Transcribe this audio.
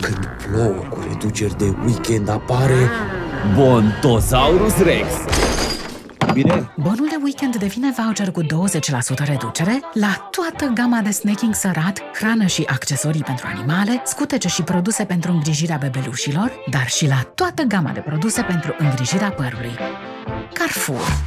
Când plouă cu reduceri de weekend apare Bontosaurus Rex Bine? Bonul de weekend devine voucher cu 20% reducere la toată gama de snacking sărat, hrană și accesorii pentru animale, scutece și produse pentru îngrijirea bebelușilor, dar și la toată gama de produse pentru îngrijirea părului. Carrefour.